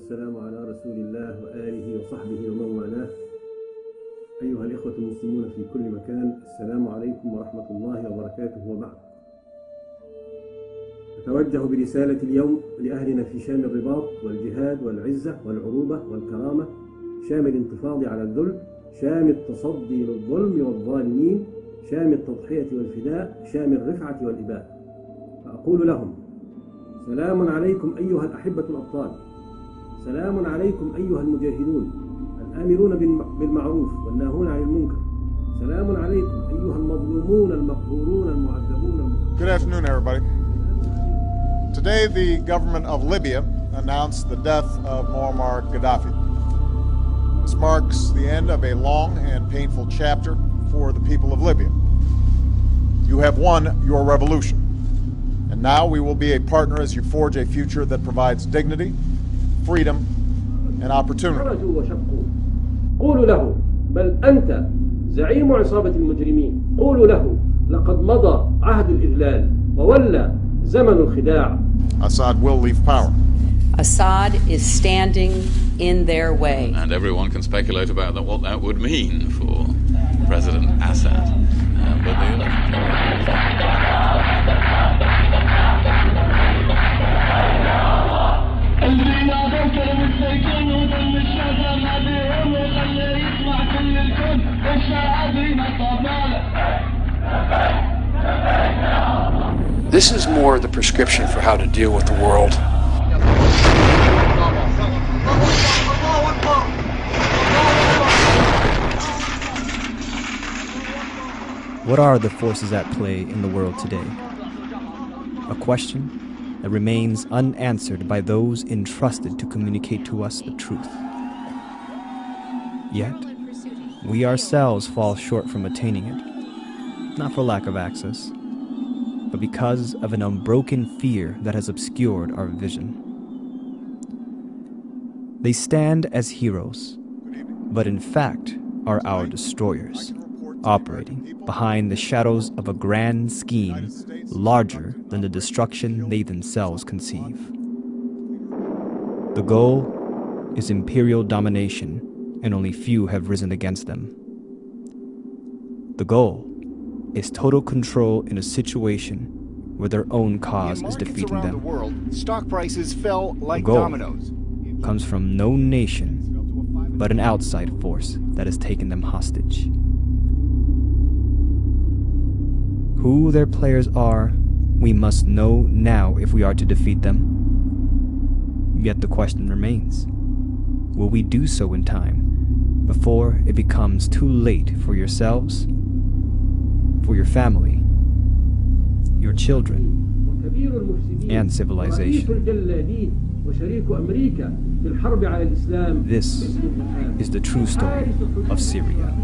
والسلام على رسول الله وآله وصحبه ومن والاه. أيها الإخوة المسلمون في كل مكان السلام عليكم ورحمة الله وبركاته. وبعد أتوجه برسالة اليوم لأهلنا في شام الرباط والجهاد والعزة والعروبة والكرامة. شام الانتفاض على الذل شام التصدي للظلم والظالمين شام التضحية والفداء شام الرفعة والإباء. فأقول لهم سلام عليكم أيها الأحبة الأبطال. سلام عليكم أيها المجاهدون الآمرون بالمعروف والناهون عن المنكر سلام عليكم أيها المظلومون المقهورون المعذبون Good afternoon, everybody. Today, the government of Libya announced the death of Muammar Gaddafi. This marks the end of a long and painful chapter for the people of Libya. You have won your revolution, and now we will be a partner as you forge a future that provides dignity, freedom, and opportunity. خرجوا وشقوا قولوا له بل أنت زعيم عصابة المجرمين قولوا له لقد مضى عهد الإذلال وولى زمن الخداع Assad will leave power. Assad is standing in their way. And everyone can speculate about that, what that would mean for President Assad. This is more the prescription for how to deal with the world. What are the forces at play in the world today? A question that remains unanswered by those entrusted to communicate to us the truth. Yet, we ourselves fall short from attaining it, not for lack of access, but because of an unbroken fear that has obscured our vision. They stand as heroes, but in fact are our destroyers, operating behind the shadows of a grand scheme larger than the destruction they themselves conceive. The goal is imperial domination, and only few have risen against them. The goal is total control in a situation where their own cause is defeating them. the world, stock prices fell like goal. dominoes. comes from no nation, but an outside force that has taken them hostage. Who their players are, we must know now if we are to defeat them. Yet the question remains will we do so in time before it becomes too late for yourselves, for your family, your children, and civilization. This is the true story of Syria.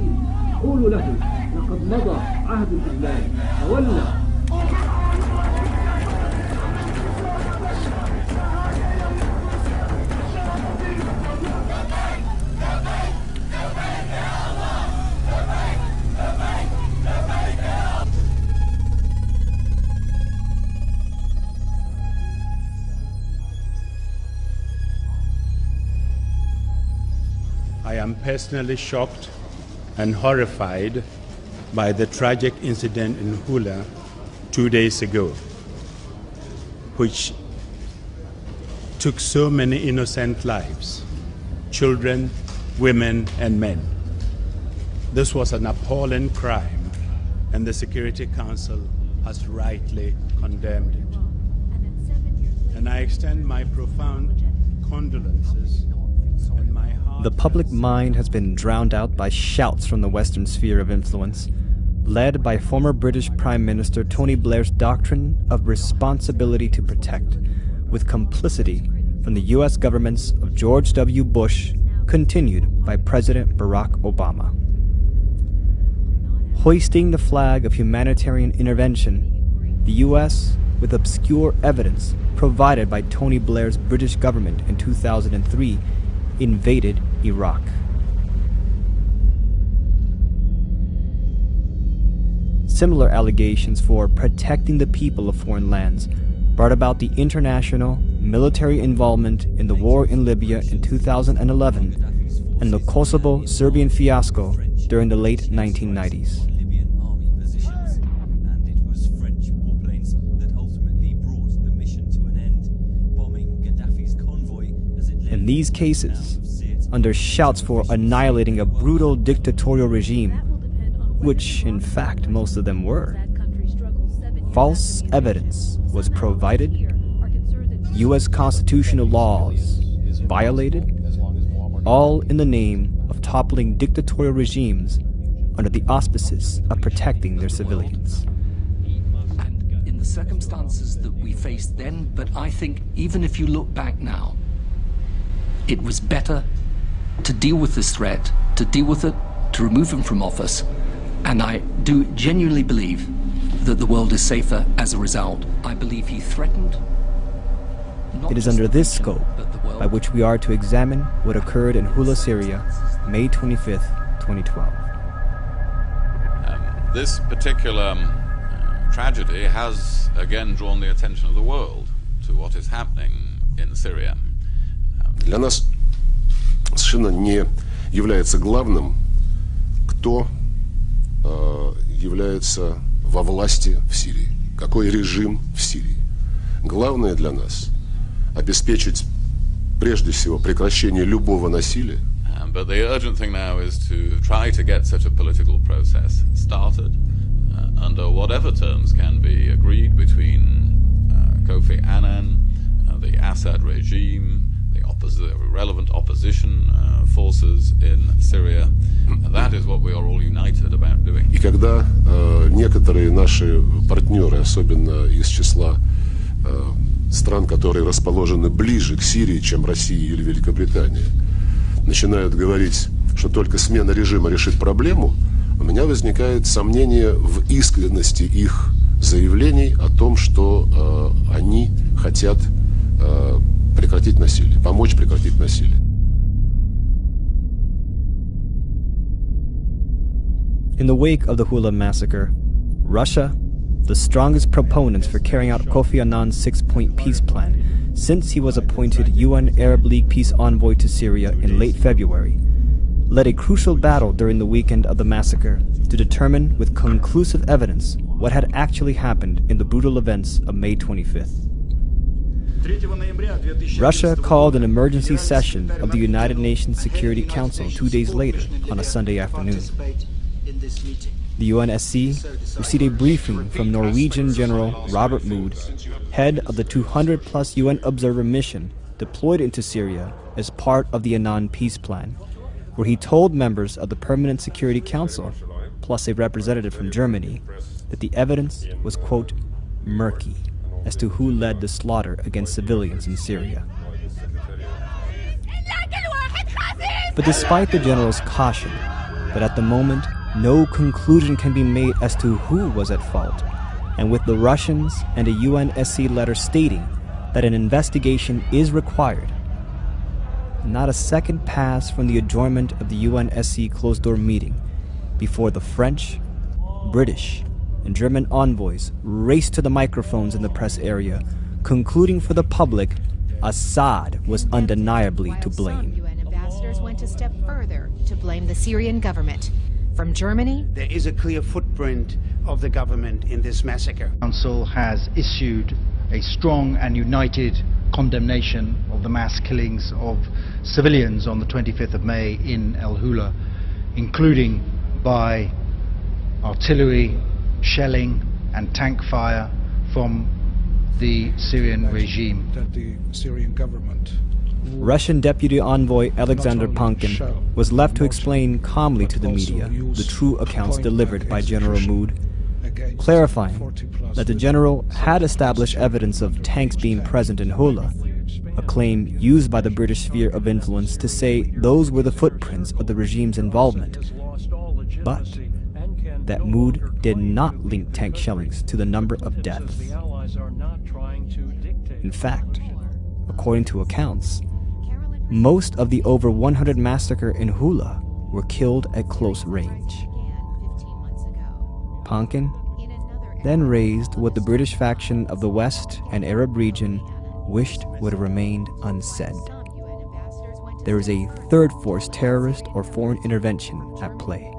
Personally shocked and horrified by the tragic incident in Hula two days ago, which took so many innocent lives children, women, and men. This was an appalling crime, and the Security Council has rightly condemned it. And I extend my profound condolences. The public mind has been drowned out by shouts from the Western sphere of influence, led by former British Prime Minister Tony Blair's doctrine of responsibility to protect, with complicity from the U.S. governments of George W. Bush, continued by President Barack Obama. Hoisting the flag of humanitarian intervention, the U.S., with obscure evidence provided by Tony Blair's British government in 2003, invaded Iraq. Similar allegations for protecting the people of foreign lands brought about the international military involvement in the war in Libya in 2011 and the Kosovo Serbian fiasco during the late 1990s. In these cases, under shouts for annihilating a brutal dictatorial regime, which in fact most of them were, false evidence was provided, U.S. constitutional laws violated, all in the name of toppling dictatorial regimes under the auspices of protecting their civilians. And in the circumstances that we faced then, but I think even if you look back now, it was better to deal with this threat, to deal with it, to remove him from office, and I do genuinely believe that the world is safer as a result. I believe he threatened. It is under this scope by which we are to examine what occurred in Hula, Syria, May 25th, 2012. Um, this particular um, tragedy has again drawn the attention of the world to what is happening in Syria. Для нас совершенно не является главным, кто э, является во власти в Сирии, какой режим в Сирии. Главное для нас обеспечить прежде всего прекращение любого насилия. Um, but the urgent thing now is to try to get such a political process started uh, under whatever terms can be agreed between uh, Kofi Annan, uh, the Assad regime, the opposi- relevant opposition uh, forces in Syria. That is what we are all united about doing. И когда э, некоторые наши партнеры, особенно из числа э, стран, которые расположены ближе к Сирии, чем Россия или Великобритания, начинают говорить, что только смена режима решит проблему, у меня возникает сомнение в искренности их заявлений о том, что э, они хотят э, прекратить насилие, помочь прекратить насилие. In the wake of the Hula massacre, Russia, the strongest proponents for carrying out Kofi Annan's six point peace plan since he was appointed UN Arab League peace envoy to Syria in late February, led a crucial battle during the weekend of the massacre to determine with conclusive evidence what had actually happened in the brutal events of May 25th. Russia called an emergency session of the United Nations Security Council two days later on a Sunday afternoon. The UNSC received a briefing from Norwegian General Robert Mood, head of the 200 plus UN observer mission deployed into Syria as part of the Annan peace plan, where he told members of the Permanent Security Council, plus a representative from Germany, that the evidence was, quote, murky as to who led the slaughter against civilians in Syria. But despite the general's caution that at the moment no conclusion can be made as to who was at fault, and with the Russians and a UNSC letter stating that an investigation is required, not a second passed from the adjournment of the UNSC closed door meeting before the French, British, and German envoys raced to the microphones in the press area, concluding for the public Assad was undeniably to blame. UN ambassadors went a step further to blame the Syrian government. From Germany, There is a clear footprint of the government in this massacre. Council has issued a strong and united condemnation of the mass killings of civilians on the 25th of May in El Hula, including by artillery, shelling, and tank fire from the Syrian regime. That the Syrian government Russian Deputy Envoy Alexander Pankin was left to explain calmly to the media the true accounts delivered by General Mood, clarifying that the general had established evidence of tanks being present in Hula, a claim used by the British sphere of influence to say those were the footprints of the regime's involvement. But that Mood did not link tank shellings to the number of deaths. In fact, according to accounts, most of the over 100 massacre in Hula were killed at close range. Pankin then raised what the British faction of the West and Arab region wished would have remained unsaid. There is a third force terrorist or foreign intervention at play.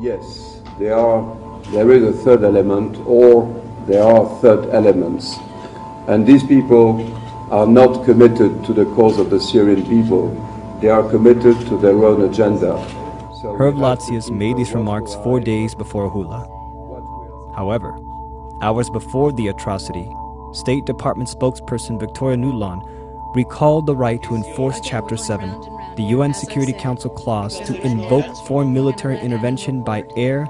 Yes, there are there is a third element or there are third elements. And these people are not committed to the cause of the Syrian people. They are committed to their own agenda. So Hervé Ladsous made these remarks four days before Hula. However, hours before the atrocity, State Department spokesperson Victoria Nuland recalled the right to enforce Chapter 7, the UN Security Council clause to invoke foreign military intervention by air,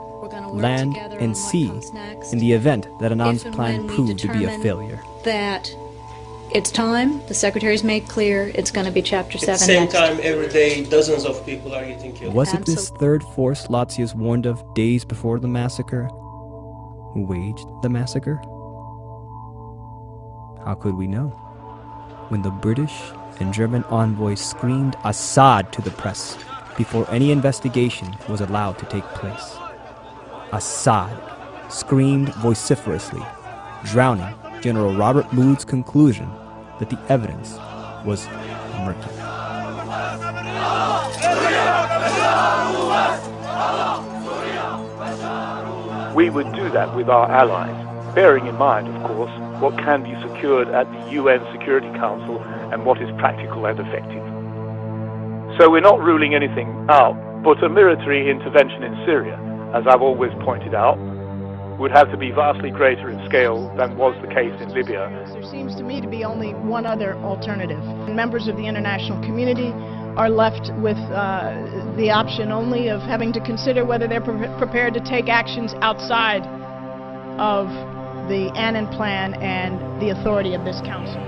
land, and sea in the event that Annan's plan proved to be a failure. That it's time, the Secretary's made clear, it's going to be Chapter 7 At the same next. time, every day, dozens of people are getting killed. Was it this third force Ladsous warned of days before the massacre who waged the massacre? How could we know? When the British and German envoys screamed Assad to the press before any investigation was allowed to take place. Assad screamed vociferously, drowning General Robert Mood's conclusion that the evidence was murky. We would do that with our allies, bearing in mind, of course, what can be secured at the UN Security Council and what is practical and effective. So we're not ruling anything out, but a military intervention in Syria, as I've always pointed out, would have to be vastly greater in scale than was the case in Libya. There seems to me to be only one other alternative. Members of the international community are left with uh, the option only of having to consider whether they're pre- prepared to take actions outside of the Annan Plan and the authority of this council.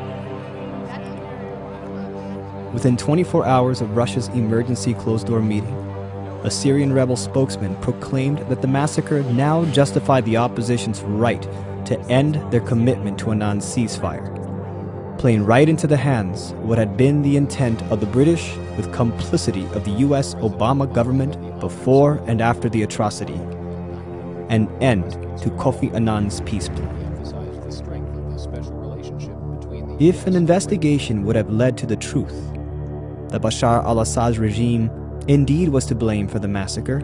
Within 24 hours of Russia's emergency closed door meeting, a Syrian rebel spokesman proclaimed that the massacre now justified the opposition's right to end their commitment to a non ceasefire, playing right into the hands what had been the intent of the British with complicity of the US Obama government before and after the atrocity an end to Kofi Annan's peace plan. If an investigation would have led to the truth that Bashar al Assad's regime indeed was to blame for the massacre,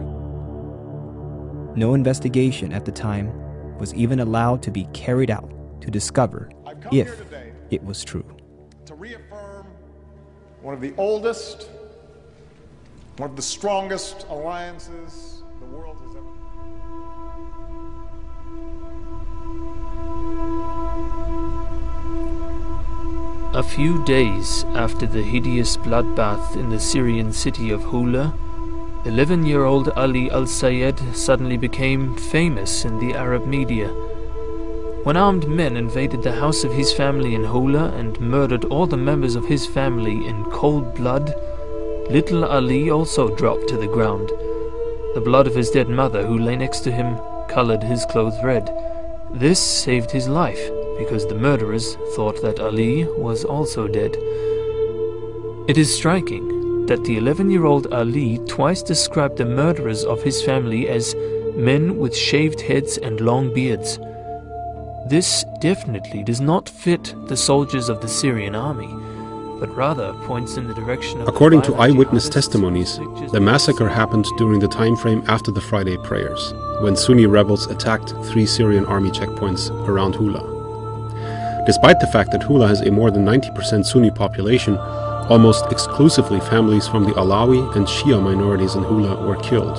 no investigation at the time was even allowed to be carried out to discover if it was true. to reaffirm one of the oldest, one of the strongest alliances A few days after the hideous bloodbath in the Syrian city of Hula, 11 year old Ali al Sayed suddenly became famous in the Arab media. When armed men invaded the house of his family in Hula and murdered all the members of his family in cold blood, little Ali also dropped to the ground. The blood of his dead mother, who lay next to him, colored his clothes red. This saved his life because the murderers thought that Ali was also dead. It is striking that the 11 year old Ali twice described the murderers of his family as men with shaved heads and long beards. This definitely does not fit the soldiers of the Syrian army, but rather points in the direction of. According to eyewitness testimonies, the massacre happened during the time frame after the Friday prayers, when Sunni rebels attacked three Syrian army checkpoints around Hula. Despite the fact that Hula has a more than 90% Sunni population, almost exclusively families from the Alawi and Shia minorities in Hula were killed.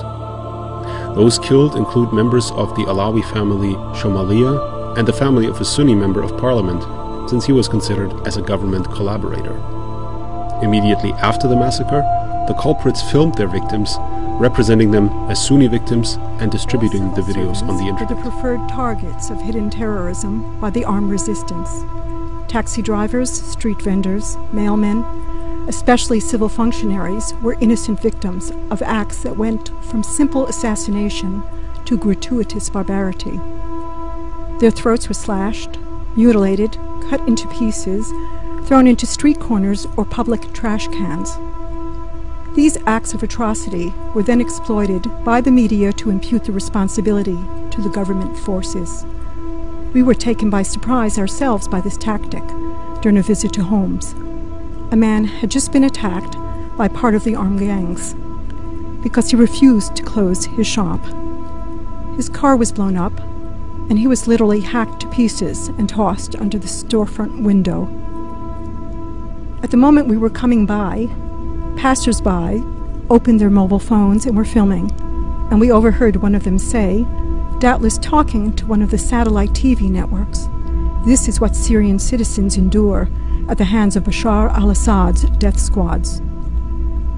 Those killed include members of the Alawi family Shomalia and the family of a Sunni member of parliament, since he was considered as a government collaborator. Immediately after the massacre, the culprits filmed their victims, representing them as Sunni victims and distributing the videos on the internet. are the preferred targets of hidden terrorism by the armed resistance. Taxi drivers, street vendors, mailmen, especially civil functionaries, were innocent victims of acts that went from simple assassination to gratuitous barbarity. Their throats were slashed, mutilated, cut into pieces, thrown into street corners or public trash cans. These acts of atrocity were then exploited by the media to impute the responsibility to the government forces. We were taken by surprise ourselves by this tactic, during a visit to Homs. A man had just been attacked by part of the armed gangs because he refused to close his shop. His car was blown up, and he was literally hacked to pieces and tossed under the storefront window. At the moment we were coming by, passers-by opened their mobile phones and were filming, and we overheard one of them say, doubtless talking to one of the satellite TV networks, This is what Syrian citizens endure at the hands of Bashar al Assad's death squads.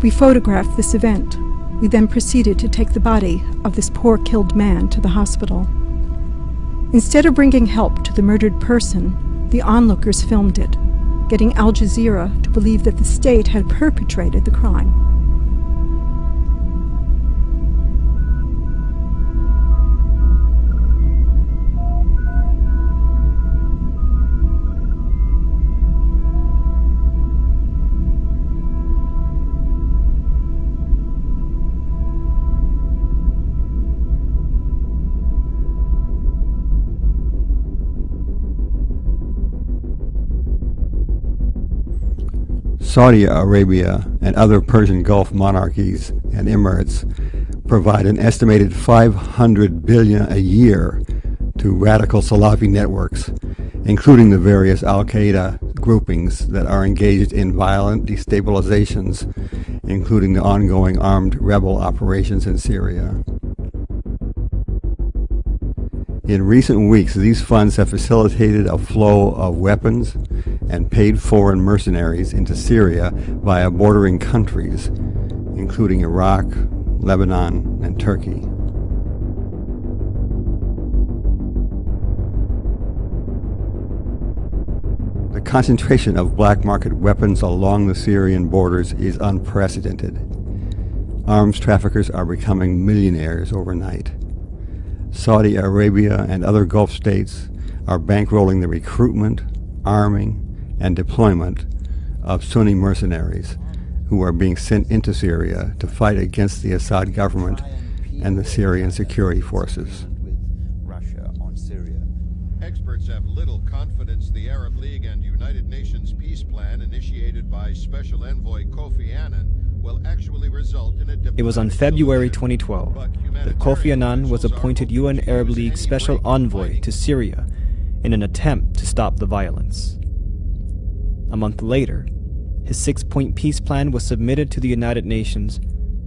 We photographed this event. We then proceeded to take the body of this poor killed man to the hospital. Instead of bringing help to the murdered person, the onlookers filmed it, getting Al Jazeera to believe that the state had perpetrated the crime. Saudi Arabia and other Persian Gulf monarchies and emirates provide an estimated 500 billion a year to radical Salafi networks, including the various Al-Qaeda groupings that are engaged in violent destabilizations, including the ongoing armed rebel operations in Syria. In recent weeks, these funds have facilitated a flow of weapons and paid foreign mercenaries into Syria via bordering countries, including Iraq, Lebanon, and Turkey. The concentration of black market weapons along the Syrian borders is unprecedented. Arms traffickers are becoming millionaires overnight. Saudi Arabia and other Gulf states are bankrolling the recruitment, arming, and deployment of Sunni mercenaries who are being sent into Syria to fight against the Assad government and the Syrian security forces. Experts have little confidence the Arab League and United Nations peace plan initiated by Special Envoy Kofi Annan will actually result in a It was on February 2012 that Kofi Annan was appointed UN Arab League Special Envoy to Syria in an attempt to stop the violence. A month later, his six point peace plan was submitted to the United Nations,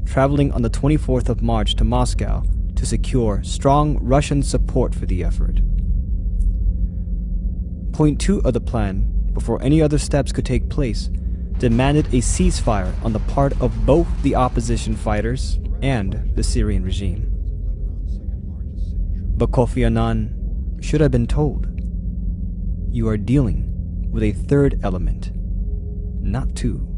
traveling on the 24th of March to Moscow to secure strong Russian support for the effort. Point two of the plan, before any other steps could take place, demanded a ceasefire on the part of both the opposition fighters and the Syrian regime. But Kofi Annan should have been told you are dealing with a third element, not two.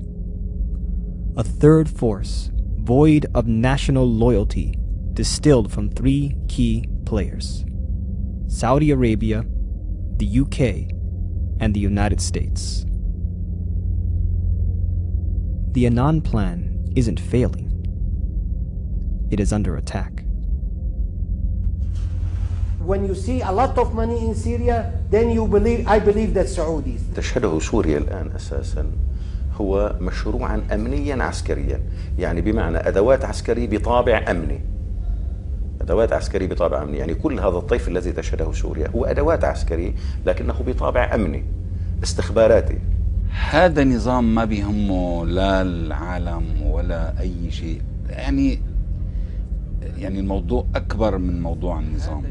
A third force, void of national loyalty, distilled from three key players Saudi Arabia, the UK, and the United States. The Annan plan isn't failing, it is under attack. When you see a lot of money in Syria, then you believe, I believe that Saudis. تشهده سوريا الآن أساسا. هو مشروعا أمنيا عسكريا. يعني بمعنى أدوات عسكرية بطابع أمني. أدوات عسكرية بطابع أمني. يعني كل هذا الطيف الذي تشهده سوريا هو أدوات عسكرية لكنه بطابع أمني استخباراتي. هذا نظام ما بيهمه لا العالم ولا أي شيء. يعني يعني الموضوع أكبر من موضوع النظام.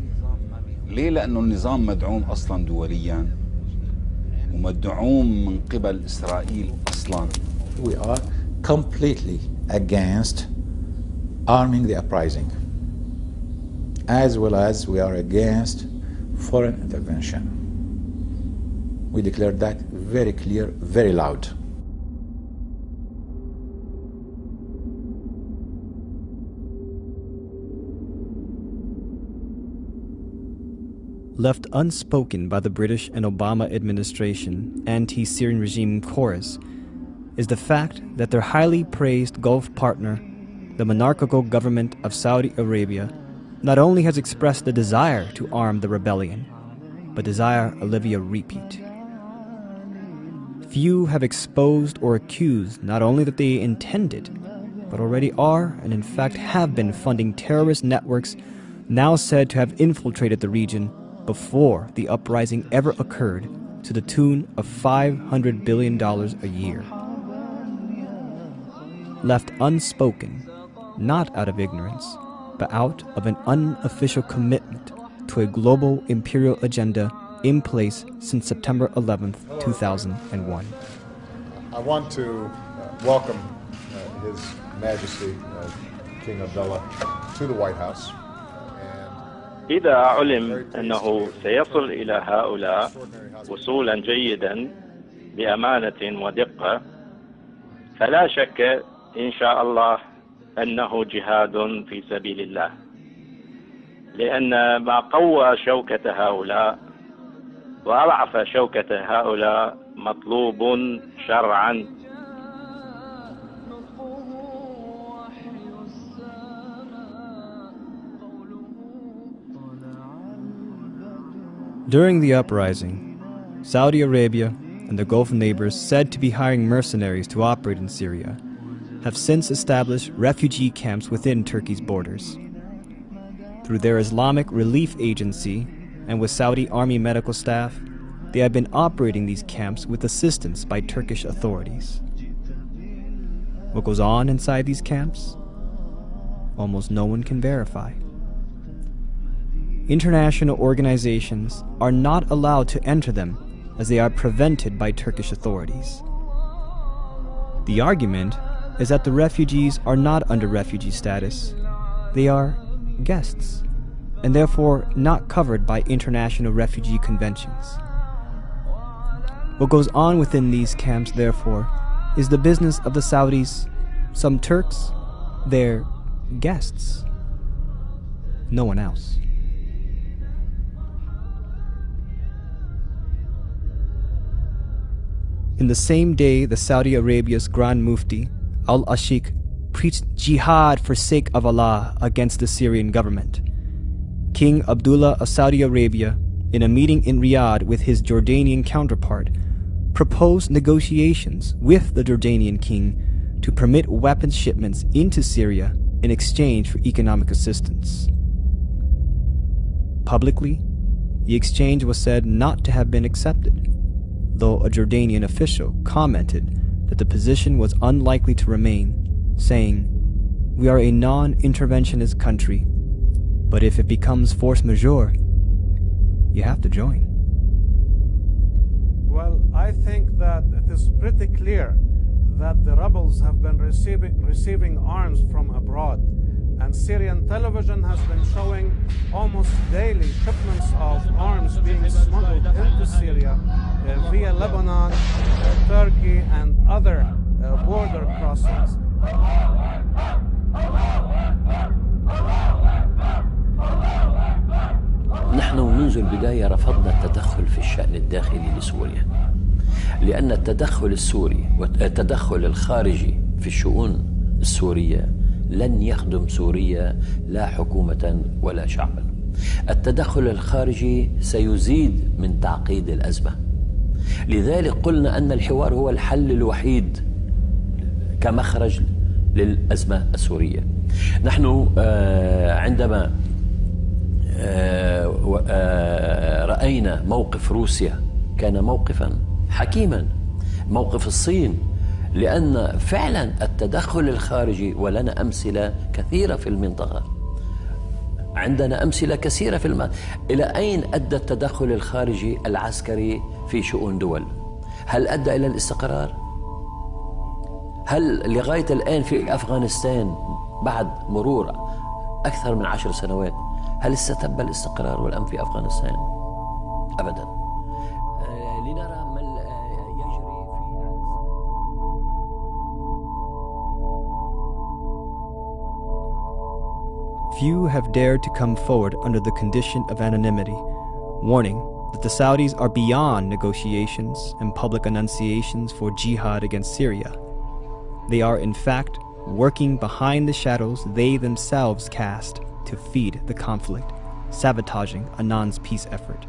ليه لأنه النظام مدعوم أصلا دوليا ومدعوم من قبل إسرائيل أصلا We are completely against arming the uprising as well as we are against foreign intervention. We declare that very clear, very loud. Left unspoken by the British and Obama administration anti Syrian regime chorus is the fact that their highly praised Gulf partner, the monarchical government of Saudi Arabia, not only has expressed the desire to arm the rebellion, but desire a Libya repeat. Few have exposed or accused not only that they intended, but already are and in fact have been funding terrorist networks now said to have infiltrated the region before the uprising ever occurred to the tune of $500 billion a year. Left unspoken, not out of ignorance, but out of an unofficial commitment to a global imperial agenda in place since September 11th, 2001. I want to uh, welcome uh, His Majesty uh, King Abdullah to the White House. إذا علم أنه سيصل إلى هؤلاء وصولا جيدا بأمانة ودقة فلا شك إن شاء الله أنه جهاد في سبيل الله. لأن ما قوى شوكة هؤلاء وأضعف شوكة هؤلاء مطلوب شرعا During the uprising, Saudi Arabia and the Gulf neighbors said to be hiring mercenaries to operate in Syria have since established refugee camps within Turkey's borders. Through their Islamic Relief Agency and with Saudi Army medical staff, they have been operating these camps with assistance by Turkish authorities. What goes on inside these camps? Almost no one can verify. International organizations are not allowed to enter them as they are prevented by Turkish authorities. The argument is that the refugees are not under refugee status, they are guests, and therefore not covered by international refugee conventions. What goes on within these camps, therefore, is the business of the Saudis, some Turks, their guests, no one else. In the same day, the Saudi Arabia's Grand Mufti, Al Ashik, preached jihad for sake of Allah against the Syrian government. King Abdullah of Saudi Arabia, in a meeting in Riyadh with his Jordanian counterpart, proposed negotiations with the Jordanian king to permit weapons shipments into Syria in exchange for economic assistance. Publicly, the exchange was said not to have been accepted though a Jordanian official commented that the position was unlikely to remain, saying, We are a non interventionist country, but if it becomes force majeure, you have to join. Well, I think that it is pretty clear that the rebels have been receiving, receiving arms from abroad and Syrian television has been showing almost daily shipments of arms being smuggled into Syria uh, via Lebanon, uh, Turkey, and other uh, border crossings. نحن منذ البداية رفضنا التدخل في الشأن الداخلي لسوريا لأن التدخل السوري والتدخل الخارجي في الشؤون السورية لن يخدم سوريا لا حكومة ولا شعبا التدخل الخارجي سيزيد من تعقيد الأزمة. لذلك قلنا أن الحوار هو الحل الوحيد كمخرج للأزمة السورية. نحن عندما رأينا موقف روسيا كان موقفا حكيما. موقف الصين لأن فعلا التدخل الخارجي ولنا أمثلة كثيرة في المنطقة. عندنا أمثلة كثيرة في المنطقة. إلى أين أدى التدخل الخارجي العسكري في شؤون دول؟ هل أدى إلى الاستقرار؟ هل لغاية الآن في أفغانستان بعد مرور أكثر من عشر سنوات هل استتب الاستقرار والأمن في أفغانستان؟ أبدا. Few have dared to come forward under the condition of anonymity, warning that the Saudis are beyond negotiations and public annunciations for jihad against Syria. They are, in fact, working behind the shadows they themselves cast to feed the conflict, sabotaging Annan's peace effort.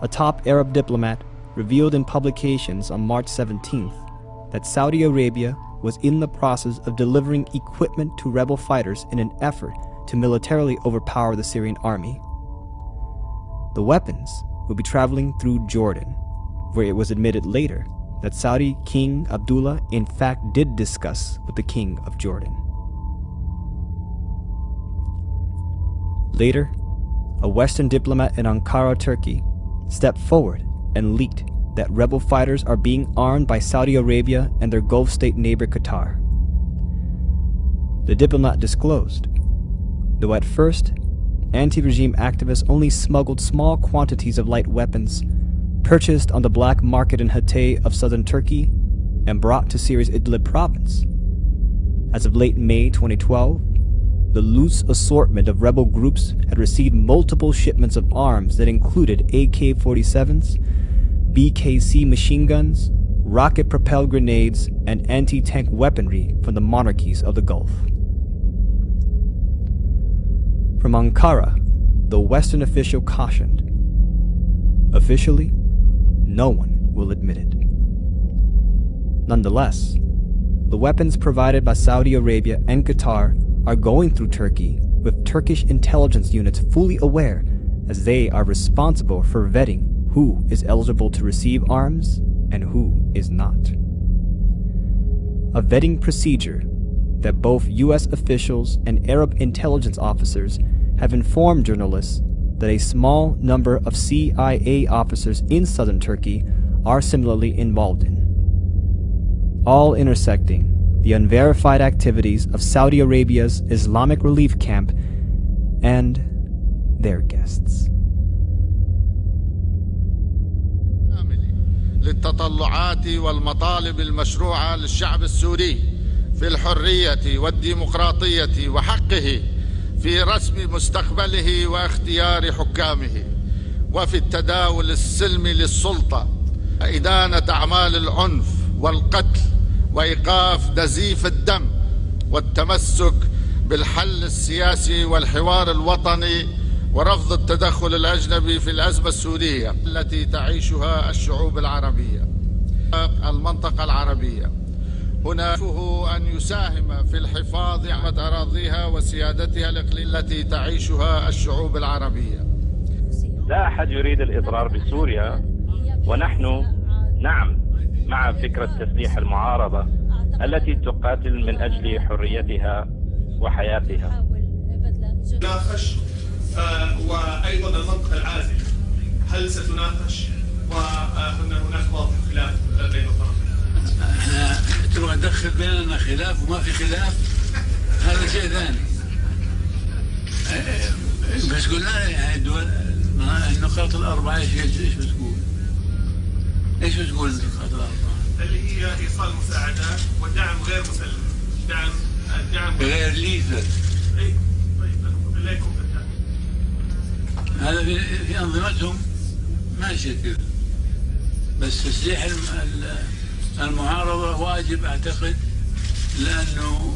A top Arab diplomat revealed in publications on March 17th that Saudi Arabia was in the process of delivering equipment to rebel fighters in an effort to militarily overpower the Syrian army. The weapons would be traveling through Jordan, where it was admitted later that Saudi King Abdullah in fact did discuss with the King of Jordan. Later, a Western diplomat in Ankara, Turkey, stepped forward and leaked that rebel fighters are being armed by Saudi Arabia and their Gulf state neighbor Qatar. The diplomat disclosed, though at first, anti regime activists only smuggled small quantities of light weapons purchased on the black market in Hatay of southern Turkey and brought to Syria's Idlib province. As of late May 2012, the loose assortment of rebel groups had received multiple shipments of arms that included AK 47s, BKC machine guns, rocket propelled grenades, and anti tank weaponry from the monarchies of the Gulf. From Ankara, the Western official cautioned officially, no one will admit it. Nonetheless, the weapons provided by Saudi Arabia and Qatar are going through Turkey with Turkish intelligence units fully aware as they are responsible for vetting who is eligible to receive arms and who is not. A vetting procedure that both U.S. officials and Arab intelligence officers have informed journalists that a small number of CIA officers in southern Turkey are similarly involved in. All intersecting the unverified activities of Saudi Arabia's Islamic Relief Camp and their guests. للتطلعات والمطالب المشروعة للشعب السوري في الحرية والديمقراطية وحقه في رسم مستقبله واختيار حكامه وفي التداول السلمي للسلطة. إدانة أعمال العنف والقتل وإيقاف نزيف الدم والتمسك بالحل السياسي والحوار الوطني ورفض التدخل الأجنبي في الأزمة السورية التي تعيشها الشعوب العربية. المنطقة العربية. هدفه أن يساهم في الحفاظ على أراضيها وسيادتها الإقليمية التي تعيشها الشعوب العربية. لا أحد يريد الإضرار بسوريا ونحن نعم مع فكرة تسليح المعارضة التي تقاتل من أجل حريتها وحياتها. تناقش وأيضا المنطقة العازله هل ستناقش وهنا هناك واضح خلاف بين الطرفين؟ إحنا تبغى تدخل بيننا خلاف وما في خلاف هذا شيء ثاني بس قلنا يعني الدول النقاط الأربعة إيش إيش بتقول؟ إيش بتقول النقاط الأربعة؟ اللي هي إيصال مساعدات والدعم غير مسلم دعم الدعم غير ليثل اي طيب بالدعم هذا في, في انظمتهم ماشيه كذا بس تسليح المعارضه واجب اعتقد لانه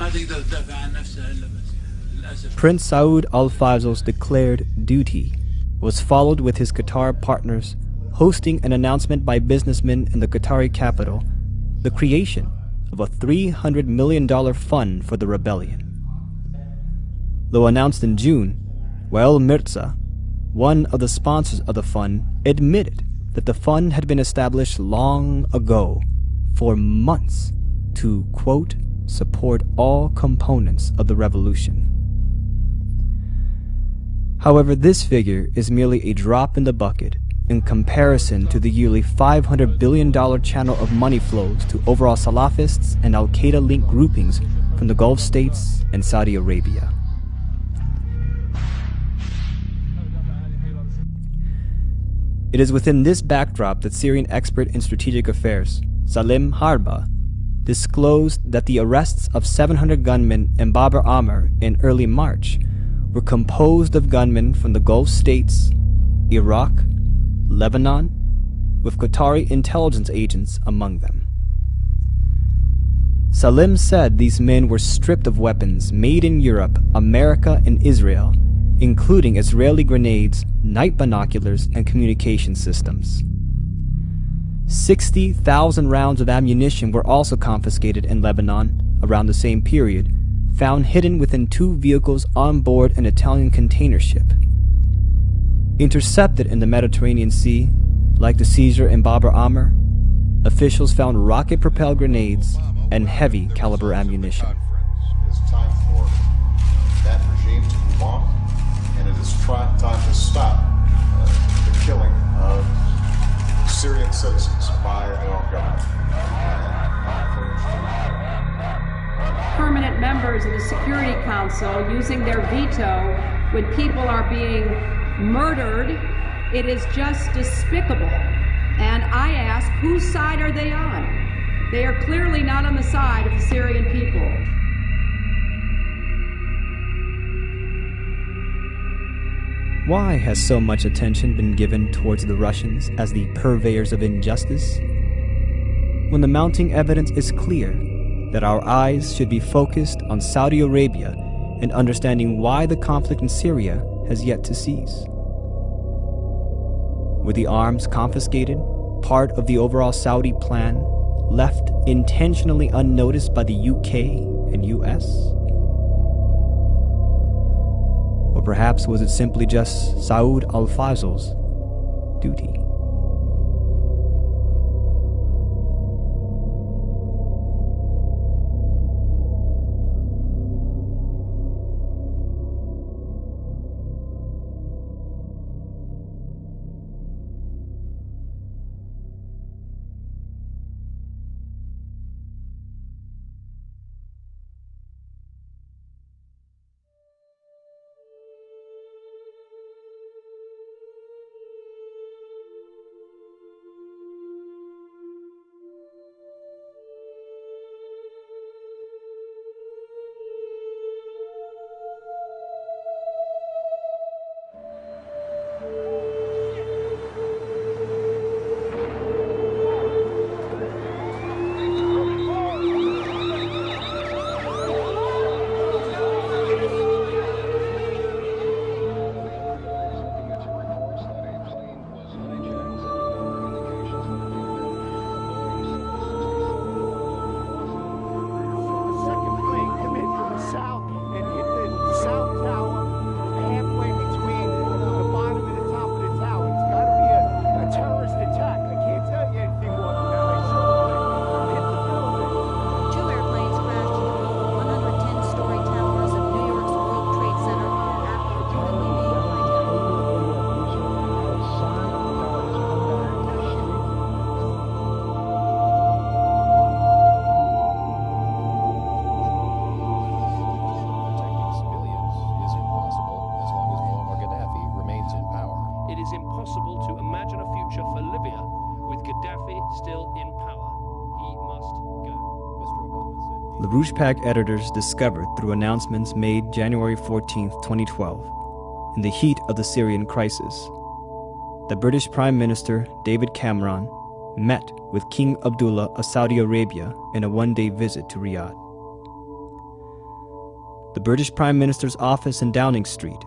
ما تقدر تدافع عن نفسها الا بس للاسف Prince Saud Al Faisal's declared duty was followed with his Qatar partners hosting an announcement by businessmen in the Qatari capital the creation of a $300 million fund for the rebellion. Though announced in June, Wael Mirza, one of the sponsors of the fund, admitted that the fund had been established long ago, for months, to, quote, support all components of the revolution. However, this figure is merely a drop in the bucket in comparison to the yearly $500 billion channel of money flows to overall Salafists and Al Qaeda linked groupings from the Gulf states and Saudi Arabia. It is within this backdrop that Syrian expert in strategic affairs, Salim Harba, disclosed that the arrests of 700 gunmen in Bab el Amr in early March were composed of gunmen from the Gulf states, Iraq, Lebanon, with Qatari intelligence agents among them. Salim said these men were stripped of weapons made in Europe, America, and Israel, including Israeli grenades, night binoculars, and communication systems. 60,000 rounds of ammunition were also confiscated in Lebanon around the same period, found hidden within two vehicles on board an Italian container ship. Intercepted in the Mediterranean Sea, like the seizure in Bab Amr, officials found rocket propelled grenades and heavy caliber ammunition. Is try- to stop uh, the killing of Syrian citizens by our government. permanent members of the Security Council using their veto when people are being murdered. It is just despicable. And I ask, whose side are they on? They are clearly not on the side of the Syrian people. Why has so much attention been given towards the Russians as the purveyors of injustice? When the mounting evidence is clear that our eyes should be focused on Saudi Arabia and understanding why the conflict in Syria has yet to cease. Were the arms confiscated part of the overall Saudi plan left intentionally unnoticed by the UK and US? Perhaps was it simply just Saud al Faisal's duty? Pack editors discovered through announcements made January 14, 2012, in the heat of the Syrian crisis, that British Prime Minister David Cameron met with King Abdullah of Saudi Arabia in a one day visit to Riyadh. The British Prime Minister's office in Downing Street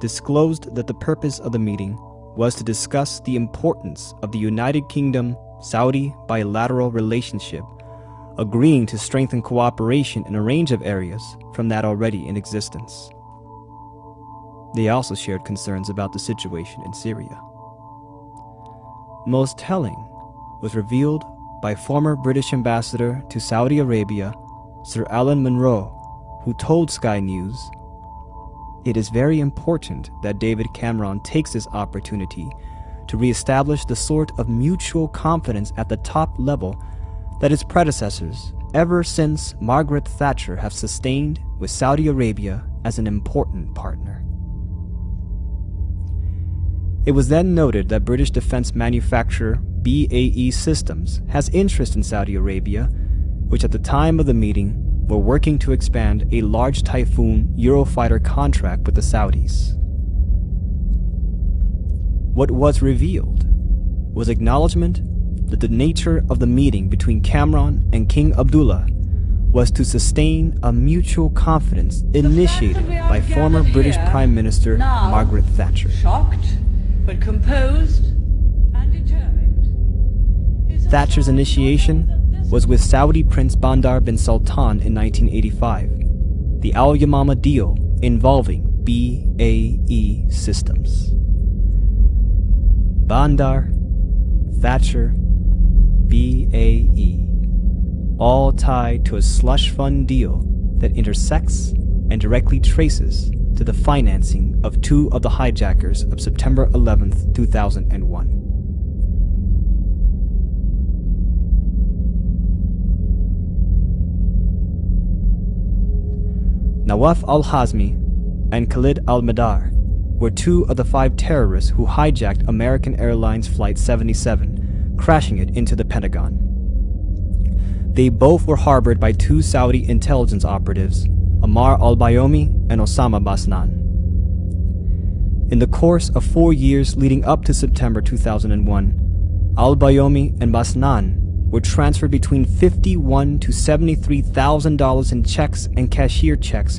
disclosed that the purpose of the meeting was to discuss the importance of the United Kingdom Saudi bilateral relationship, agreeing to strengthen cooperation in a range of areas from that already in existence. They also shared concerns about the situation in Syria. Most telling was revealed by former British ambassador to Saudi Arabia, Sir Alan Munro, who told Sky News it is very important that David Cameron takes this opportunity to reestablish the sort of mutual confidence at the top level that its predecessors, ever since Margaret Thatcher, have sustained with Saudi Arabia as an important partner. It was then noted that British defense manufacturer BAE Systems has interest in Saudi Arabia, which at the time of the meeting were working to expand a large Typhoon Eurofighter contract with the Saudis. What was revealed was acknowledgement that the nature of the meeting between Cameron and King Abdullah was to sustain a mutual confidence initiated by former British Prime Minister Margaret Thatcher. Shocked, but composed and determined. Thatcher's initiation was with Saudi Prince Bandar bin Sultan in 1985, the Al Yamama deal involving BAE Systems. Bandar, Thatcher, BAE, all tied to a slush fund deal that intersects and directly traces to the financing of two of the hijackers of September 11, 2001. Nawaf al Hazmi and Khalid al Mihdhar were two of the five terrorists who hijacked American Airlines Flight 77, crashing it into the Pentagon. They both were harbored by two Saudi intelligence operatives, Omar al Bayoumi and Osama Basnan. In the course of four years leading up to September 2001, al Bayoumi and Basnan were transferred between 51 to $73,000 in checks and cashier checks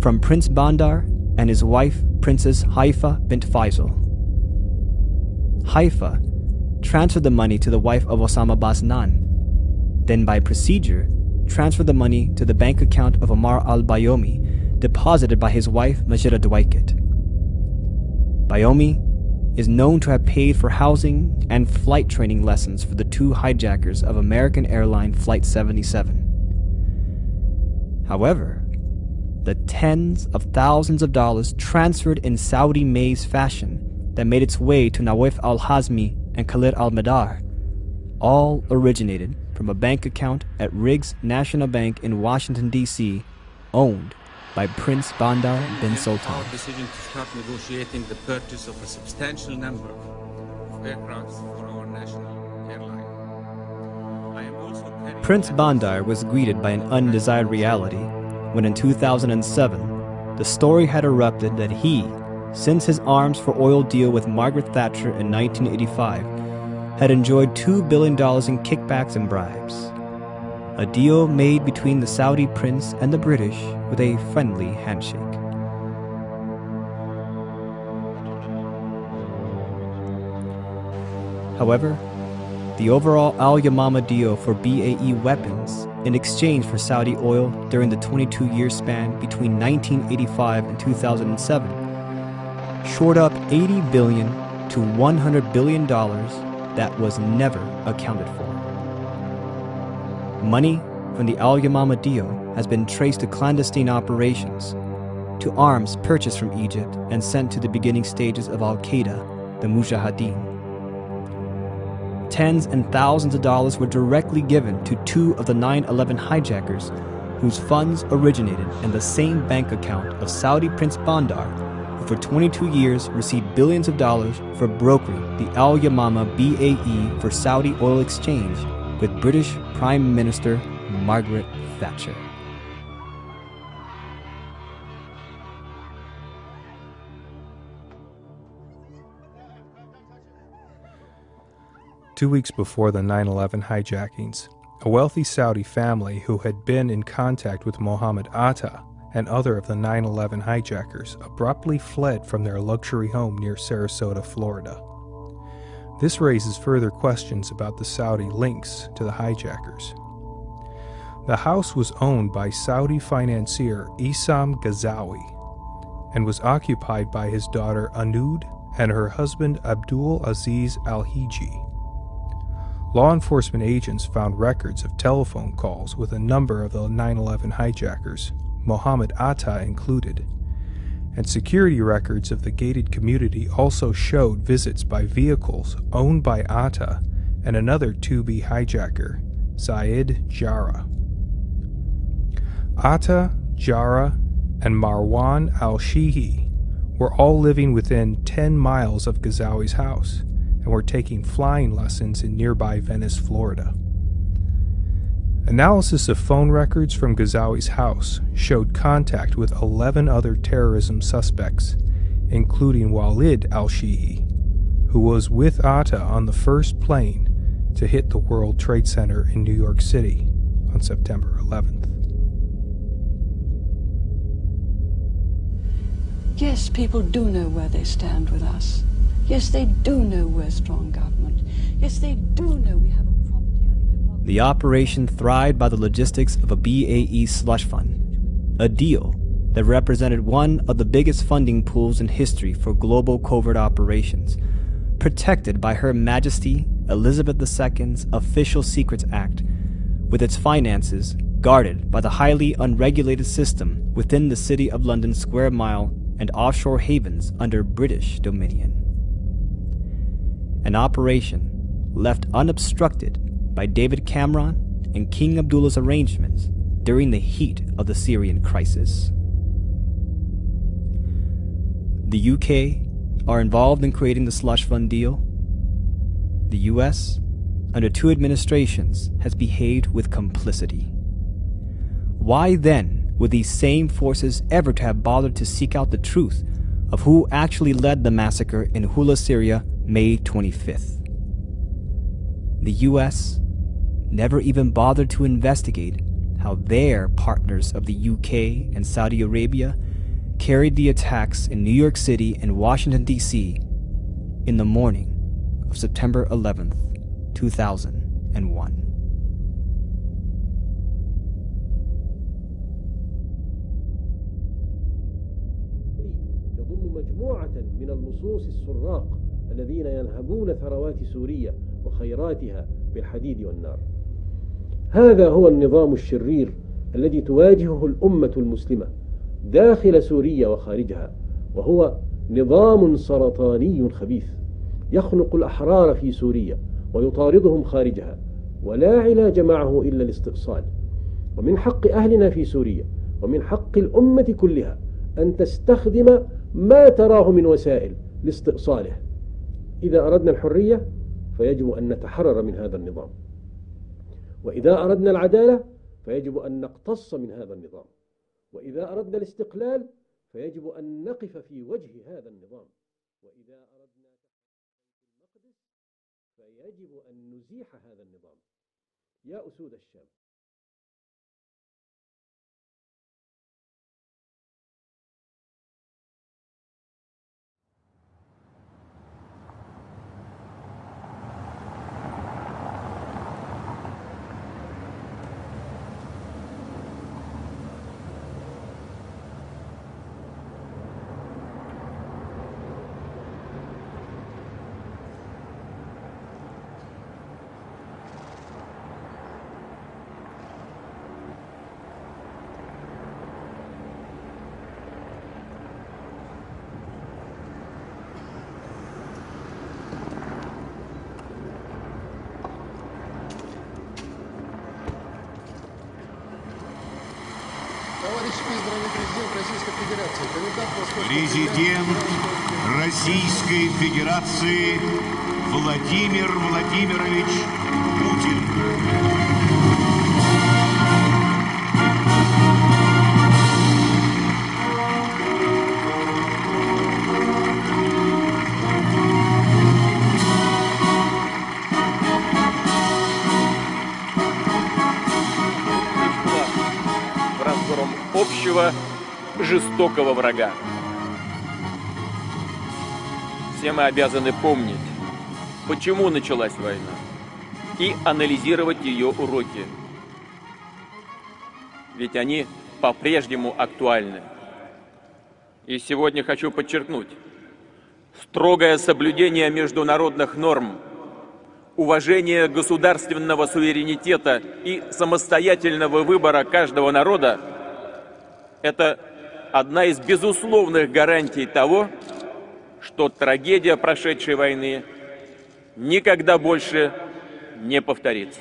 from Prince Bandar and his wife, Princess Haifa bint Faisal. Haifa transferred the money to the wife of Osama Basnan, then by procedure, transferred the money to the bank account of Omar al Bayoumi, deposited by his wife Majida Dweikat. Bayoumi is known to have paid for housing and flight training lessons for the two hijackers of American Airline Flight 77. However, the tens of thousands of dollars transferred in Saudi maze fashion that made its way to Nawaf al Hazmi and Khalid al Mihdhar all originated from a bank account at Riggs National Bank in Washington, D.C., owned by Prince Bandar bin Sultan. Our decision to start negotiating the purchase of a substantial number of aircrafts for our national airline. I am also Prince Bandar was greeted by an undesired reality when in 2007, the story had erupted that he, since his arms for oil deal with Margaret Thatcher in 1985, had enjoyed $2 billion in kickbacks and bribes. A deal made between the Saudi prince and the British with a friendly handshake. However, the overall Al Yamama deal for BAE weapons in exchange for Saudi oil during the 22 year span between 1985 and 2007 shored up 80 billion to 100 billion dollars that was never accounted for. Money from the Al Yamama deal has been traced to clandestine operations, to arms purchased from Egypt and sent to the beginning stages of Al Qaeda, the Mujahideen. Tens and thousands of dollars were directly given to two of the 9 11 hijackers, whose funds originated in the same bank account of Saudi Prince Bandar, for 22 years received billions of dollars for brokering the Al Yamama BAE for Saudi oil exchange with British Prime Minister Margaret Thatcher. Two weeks before the 9 11 hijackings, a wealthy Saudi family who had been in contact with Mohammed Atta and other of the 9 11 hijackers abruptly fled from their luxury home near Sarasota, Florida. This raises further questions about the Saudi links to the hijackers. The house was owned by Saudi financier Isam Ghazawi and was occupied by his daughter Anud and her husband Abdul Aziz Al Hiji. Law enforcement agents found records of telephone calls with a number of the 9 11 hijackers, Mohammed Atta included, and security records of the gated community also showed visits by vehicles owned by Atta and another 2B hijacker, Ziad Jarrah. Atta, Jarrah, and Marwan al Shehhi were all living within 10 miles of Ghazawi's house and were taking flying lessons in nearby Venice, Florida. Analysis of phone records from Ghazawi's house showed contact with 11 other terrorism suspects, including Walid al Shihi, who was with Atta on the first plane to hit the World Trade Center in New York City on September 11th. Yes, people do know where they stand with us. Yes, they do know we're strong government. Yes, they do know we have a. The operation thrived by the logistics of a BAE slush fund, a deal that represented one of the biggest funding pools in history for global covert operations, protected by Her Majesty Elizabeth II's Official Secrets Act, with its finances guarded by the highly unregulated system within the City of London Square Mile and offshore havens under British dominion. An operation left unobstructed by David Cameron and King Abdullah's arrangements during the heat of the Syrian crisis. The UK are involved in creating the slush fund deal. The US, under two administrations, has behaved with complicity. Why then would these same forces ever to have bothered to seek out the truth of who actually led the massacre in Hula, Syria, May 25th? The US never even bothered to investigate how their partners of the UK and Saudi Arabia carried the attacks in New York City and Washington, D.C. in the morning of September 11th, 2001. يضم مجموعة من اللصوص السراق الذين ينهبون ثروات سوريا وخيراتها بالحديد والنار هذا هو النظام الشرير الذي تواجهه الأمة المسلمة داخل سوريا وخارجها وهو نظام سرطاني خبيث يخنق الأحرار في سوريا ويطاردهم خارجها ولا علاج معه إلا الاستئصال. ومن حق أهلنا في سوريا ومن حق الأمة كلها أن تستخدم ما تراه من وسائل لاستئصاله. إذا أردنا الحرية فيجب أن نتحرر من هذا النظام. وإذا أردنا العدالة فيجب أن نقتص من هذا النظام. وإذا أردنا الاستقلال فيجب أن نقف في وجه هذا النظام. وإذا أردنا المقدس فيجب أن نزيح هذا النظام. يا أسود الشام. Президент Российской Федерации Владимир Владимирович Путин. Жестокого врага. Все мы обязаны помнить, почему началась война, и анализировать ее уроки. Ведь они по-прежнему актуальны. И сегодня хочу подчеркнуть, строгое соблюдение международных норм, уважение государственного суверенитета и самостоятельного выбора каждого народа – это одна из безусловных гарантий того, что трагедия прошедшей войны никогда больше не повторится.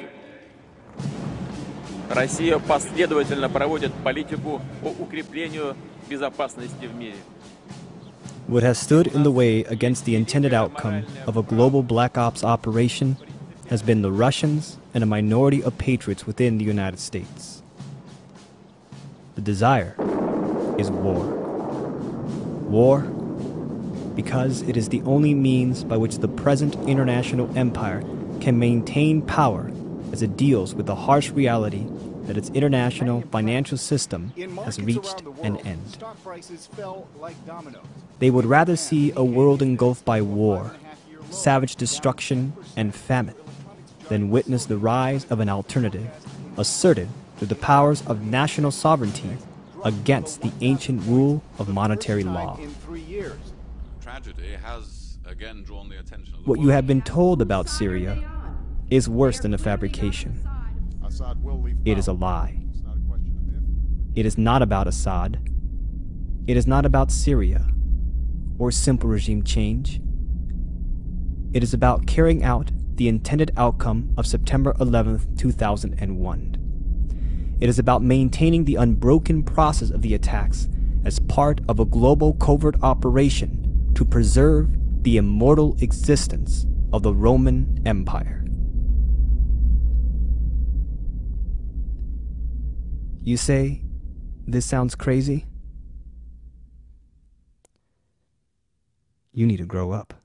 Россия последовательно проводит политику по укреплению безопасности в мире. What has stood in the way against the intended outcome of a global Black Ops operation has been the Russians and a minority of patriots within the United States. The desire is war. War because it is the only means by which the present international empire can maintain power as it deals with the harsh reality that its international financial system has reached an end. Stock prices fell like. They would rather see a world engulfed by war, savage destruction, and famine than witness the rise of an alternative asserted through the powers of national sovereignty against the ancient rule of monetary law. What you have been told about Syria is worse than a fabrication. It is a lie. It is not about Assad. It is not about Syria or simple regime change. It is about carrying out the intended outcome of September 11, 2001. It is about maintaining the unbroken process of the attacks as part of a global covert operation to preserve the immortal existence of the Roman Empire. You say, this sounds crazy? You need to grow up.